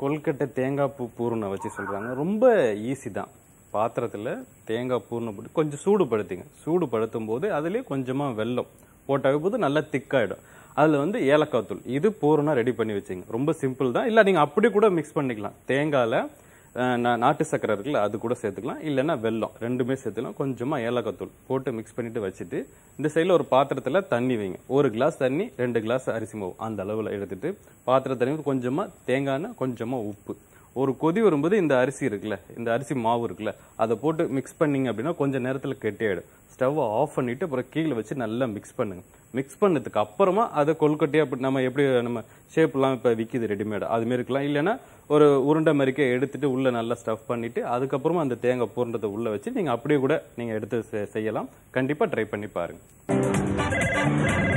கொல்கட்டை தேங்காய் பூ பூரணை வச்சு சொல்கிறாங்க ரொம்ப ஈஸி தான். பாத்திரத்தில் தேங்காய் பூர்ணை போட்டு கொஞ்சம் சூடுபடுத்திங்க. சூடுபடுத்தும் போது அதுலேயே கொஞ்சமாக வெல்லம் போட்டாவே போது நல்லா திக்காயிடும் அதில் வந்து ஏலக்காய் தூள். இது பூரணம் ரெடி பண்ணி வச்சுங்க. ரொம்ப சிம்பிள் தான். இல்லை நீங்கள் அப்படி கூட மிக்ஸ் பண்ணிக்கலாம். தேங்காயில் நாட்டு சக்கரை இருக்குல்ல அது கூட சேர்த்துக்கலாம். இல்லைன்னா வெல்லம் ரெண்டுமே சேர்த்துக்கலாம். கொஞ்சமாக ஏலக்காத்தூள் போட்டு மிக்ஸ் பண்ணிட்டு வச்சுட்டு இந்த சைடில் ஒரு பாத்திரத்தில் தண்ணி வைங்க. ஒரு கிளாஸ் தண்ணி ரெண்டு கிளாஸ் அரிசி மாவு அந்த அளவில் எடுத்துட்டு பாத்திர தண்ணி கொஞ்சமாக தேங்காய் கொஞ்சமாக உப்பு. ஒரு கொதி வரும்போது இந்த அரிசி இருக்குல்ல இந்த அரிசி மாவு இருக்குல்ல அதை போட்டு மிக்ஸ் பண்ணிங்க அப்படின்னா கொஞ்சம் நேரத்தில் கெட்டியாயிடும். ஸ்டவ்வை ஆஃப் பண்ணிவிட்டு அப்புறம் கீழே வச்சு நல்லா மிக்ஸ் பண்ணுங்க. மிக்ஸ் பண்ணதுக்கு அப்புறமா அதை கொல்கட்டி அப்படி நம்ம எப்படி நம்ம ஷேப்லாம் இப்போ விற்கிது ரெடிமேடு அது இருக்கலாம் இல்லைன்னா ஒரு உருண்டை மாதிரிக்கே எடுத்துட்டு உள்ளே நல்லா ஸ்டஃப் பண்ணிவிட்டு அதுக்கப்புறமா அந்த தேங்காய் பூர்ணத்தை உள்ளே வச்சு நீங்கள் அப்படியே கூட நீங்கள் எடுத்து செ- செய்யலாம். கண்டிப்பாக ட்ரை பண்ணி பாருங்கள்